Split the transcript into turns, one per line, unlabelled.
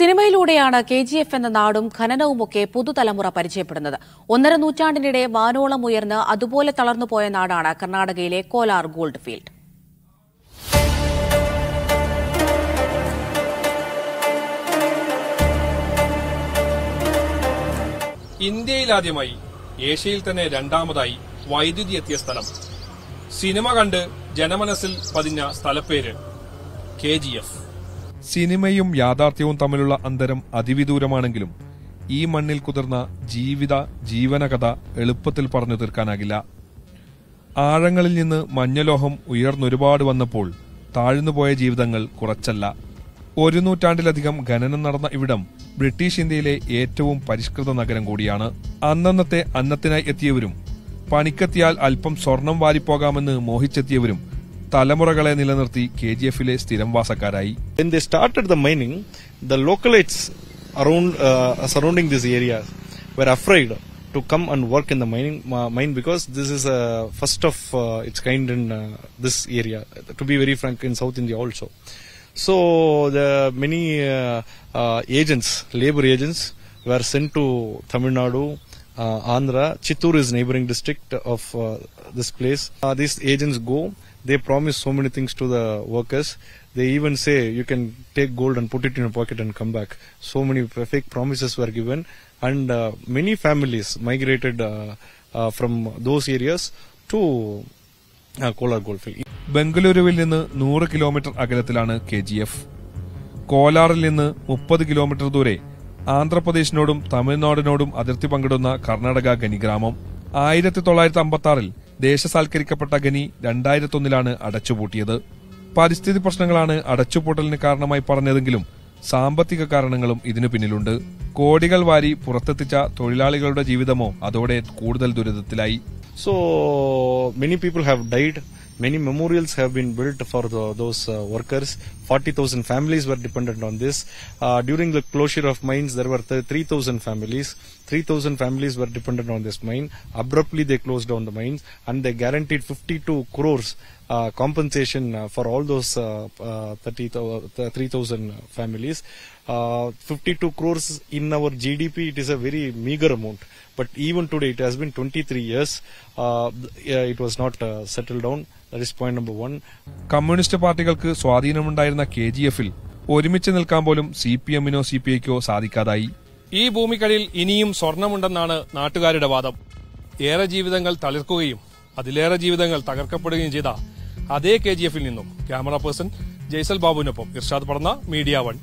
സിനിമയിലൂടെയാണ് K G F എന്ന നാടും ഖനനവുമൊക്കെ പുതുതലമുറ പരിചയപ്പെടുന്നത്. ഒന്നര നൂറ്റാണ്ടിനിടെ വാനോളം ഉയർന്ന് അതുപോലെ തളർന്നുപോയ നാടാണ് കർണാടകയിലെ കോലാർ ഗോൾഡ് ഫീൽഡ്.
ഇന്ത്യയിലാദ്യമായി ഏഷ്യയിൽ തന്നെ രണ്ടാമതായി വൈദ്യുതി എത്തിയ സ്ഥലം. സിനിമ കണ്ട് ജനമനസ്സിൽ പതിഞ്ഞ സ്ഥലപ്പേര് കെ ജി എഫ്. സിനിമയും യാഥാർത്ഥ്യവും തമ്മിലുള്ള അന്തരം അതിവിദൂരമാണെങ്കിലും ഈ മണ്ണിൽ കുതിർന്ന ജീവിത ജീവനകഥ എളുപ്പത്തിൽ പറഞ്ഞു തീർക്കാനാകില്ല. ആഴങ്ങളിൽ നിന്ന് മഞ്ഞലോഹം ഉയർന്നൊരുപാട് വന്നപ്പോൾ താഴ്ന്നുപോയ ജീവിതങ്ങൾ കുറച്ചല്ല. ഒരു നൂറ്റാണ്ടിലധികം ഖനനം നടന്ന ഇവിടം ബ്രിട്ടീഷ് ഇന്ത്യയിലെ ഏറ്റവും പരിഷ്കൃത നഗരം കൂടിയാണ്. അന്നന്നത്തെ അന്നത്തിനായി എത്തിയവരും പണിക്കെത്തിയാൽ അല്പം സ്വർണം വാരിപ്പോകാമെന്ന് മോഹിച്ചെത്തിയവരും തലമുറകളെ നിലനിർത്തി കെ ജി എഫിലെ സ്ഥിരം വാസക്കാരായി
When they started the mining, the localites around uh, surrounding this area were afraid to come and work in the mining uh, mine because this is uh, first of uh, its kind in uh, this area. To be very frank, in South India also. So the many uh, uh, agents, labor agents, were sent to Tamil Nadu, uh, Andhra. Chittoor is neighboring district of uh, this place. Uh, these agents go. They promise so many things to the workers. They even say you can take gold and put it in your pocket and come back. So many fake promises were given, and uh, many families migrated uh, uh, from those areas to uh, Kolar Goldfield.
ബംഗളൂരുവിൽ നിന്ന് നൂറ് kilometre അകലത്തിലാണ് K G F കോലാറിൽ നിന്ന് മുപ്പത് kilometre ദൂരെ ആന്ധ്രാപ്രദേശിനോടും തമിഴ്നാടിനോടും അതിർത്തി പങ്കിടുന്ന കർണാടക ഖനിഗ്രാമം ആയിരത്തി തൊള്ളായിരത്തി അമ്പത്തി ആറിൽ ദേശസാൽക്കരിക്കപ്പെട്ട ഖനി രണ്ടായിരത്തൊന്നിലാണ് അടച്ചുപൂട്ടിയത്. പരിസ്ഥിതി പ്രശ്നങ്ങളാണ് അടച്ചുപൂട്ടലിന് കാരണമായി പറഞ്ഞതെങ്കിലും സാമ്പത്തിക കാരണങ്ങളും ഇതിനു പിന്നിലുണ്ട്. കോടികൾ വാരി പുറത്തെത്തിച്ച തൊഴിലാളികളുടെ ജീവിതമോ അതോടെ കൂടുതൽ ദുരിതത്തിലായി.
So many people have died. Many memorials have been built for the, those uh, workers. 40,000 families were dependent on this. Uh, during the closure of mines, there were 3,000 families. 3,000 families were dependent on this mine. Abruptly, they closed down the mines and they guaranteed 52 crores compensation uh, for all those uh, uh, 30, uh, 3,000 families. Uh, 52 crores in our GDP, it is a very meager amount. But even today, it has been 23 years. Uh, yeah, it was not uh, settled down. That is point number one.
Communist പാർട്ടികൾക്ക് സ്വാധീനമുണ്ടായിരുന്ന K G എഫിൽ ഒരുമിച്ച് നിൽക്കാൻ പോലും C P എമ്മിനോ C P ഐക്കോ സാധിക്കാതായി ഈ ഭൂമിക്കടിയിൽ ഇനിയും സ്വർണമുണ്ടെന്നാണ് നാട്ടുകാരുടെ വാദം ഏറെ ജീവിതങ്ങൾ തളിർക്കുകയും അതിലേറെ ജീവിതങ്ങൾ തകർക്കപ്പെടുകയും ചെയ്ത അതേ കെ ജി എഫിൽ നിന്നും ക്യാമറ പേഴ്സൺ ജയ്സൽ ബാബുവിനൊപ്പം ഇർഷാദ് പടന്ന മീഡിയ വൺ.